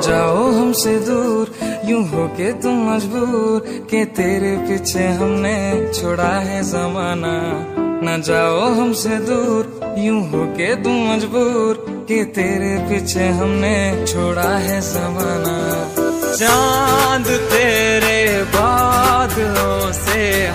जाओ हमसे दूर, यूँ हो के तुम मजबूर के तेरे पीछे हमने छोड़ा है जमाना। न जाओ हमसे दूर, यूँ हो के तुम मजबूर के तेरे पीछे हमने छोड़ा है जमाना। चाँद तेरे बादलों से